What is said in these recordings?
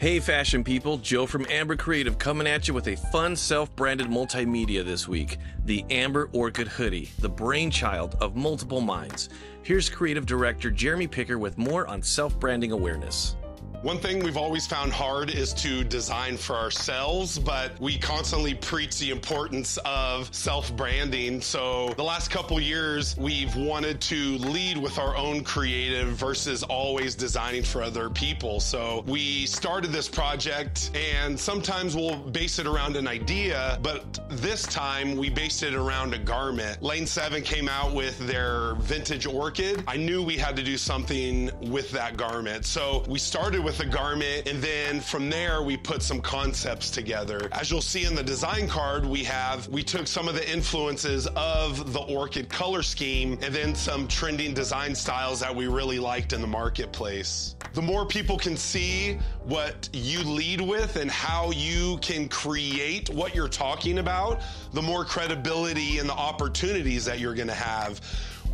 Hey, fashion people, Joe from Amber Creative coming at you with a fun self branded multimedia this week the Amber Orchid Hoodie, the brainchild of multiple minds. Here's creative director Jeremy Picker with more on self branding awareness. One thing we've always found hard is to design for ourselves, but we constantly preach the importance of self branding. So, the last couple years, we've wanted to lead with our own creative versus always designing for other people. So, we started this project, and sometimes we'll base it around an idea, but this time we based it around a garment. Lane 7 came out with their vintage orchid. I knew we had to do something with that garment. So, we started with with the garment. And then from there, we put some concepts together. As you'll see in the design card, we have, we took some of the influences of the orchid color scheme and then some trending design styles that we really liked in the marketplace. The more people can see what you lead with and how you can create what you're talking about, the more credibility and the opportunities that you're to have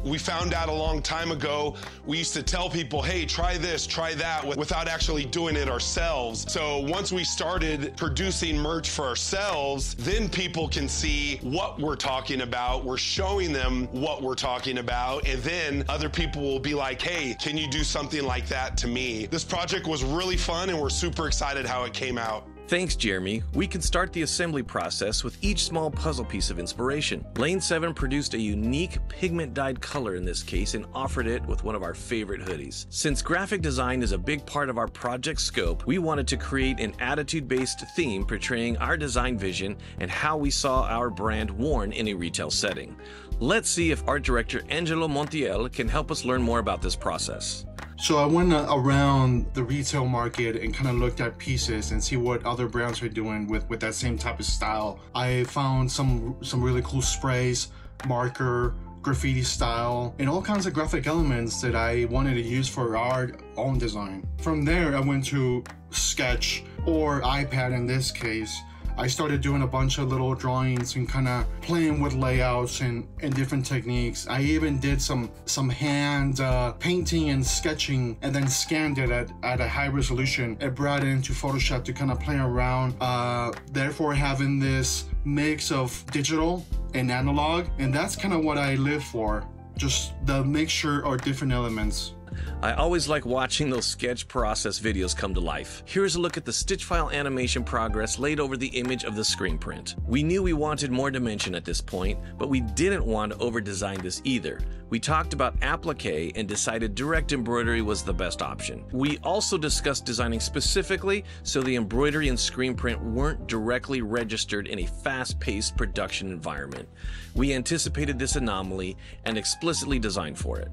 we found out a long time ago, we used to tell people, hey, try this, try that, without actually doing it ourselves. So once we started producing merch for ourselves, then people can see what we're talking about. We're showing them what we're talking about. And then other people will be like, hey, can you do something like that to me? This project was really fun and we're super excited how it came out. Thanks, Jeremy. We can start the assembly process with each small puzzle piece of inspiration. Lane 7 produced a unique pigment dyed color in this case and offered it with one of our favorite hoodies. Since graphic design is a big part of our project scope, we wanted to create an attitude based theme portraying our design vision and how we saw our brand worn in a retail setting. Let's see if art director Angelo Montiel can help us learn more about this process. So I went uh, around the retail market and kind of looked at pieces and see what other brands are doing with, with that same type of style. I found some some really cool sprays, marker, graffiti style, and all kinds of graphic elements that I wanted to use for our own design. From there, I went to Sketch or iPad in this case I started doing a bunch of little drawings and kind of playing with layouts and, and different techniques. I even did some some hand uh, painting and sketching and then scanned it at, at a high resolution. It brought it into Photoshop to kind of play around. Uh, therefore, having this mix of digital and analog, and that's kind of what I live for. Just the mixture of different elements. I always like watching those sketch process videos come to life. Here's a look at the stitch file animation progress laid over the image of the screen print. We knew we wanted more dimension at this point, but we didn't want to over-design this either. We talked about applique and decided direct embroidery was the best option. We also discussed designing specifically so the embroidery and screen print weren't directly registered in a fast-paced production environment. We anticipated this anomaly and explicitly designed for it.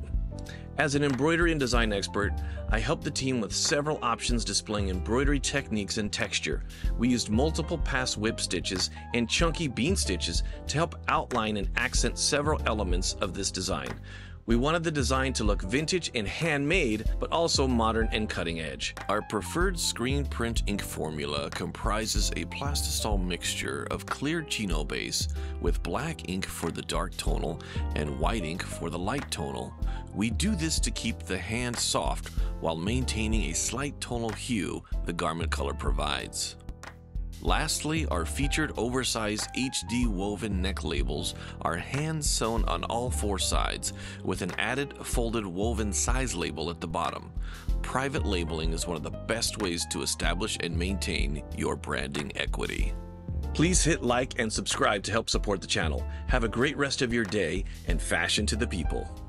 As an embroidery and design expert, I helped the team with several options displaying embroidery techniques and texture. We used multiple pass whip stitches and chunky bean stitches to help outline and accent several elements of this design. We wanted the design to look vintage and handmade, but also modern and cutting edge. Our preferred screen print ink formula comprises a plastisol mixture of clear Chino base with black ink for the dark tonal and white ink for the light tonal. We do this to keep the hand soft while maintaining a slight tonal hue the garment color provides. Lastly, our featured oversized HD woven neck labels are hand sewn on all four sides with an added folded woven size label at the bottom. Private labeling is one of the best ways to establish and maintain your branding equity. Please hit like and subscribe to help support the channel. Have a great rest of your day and fashion to the people.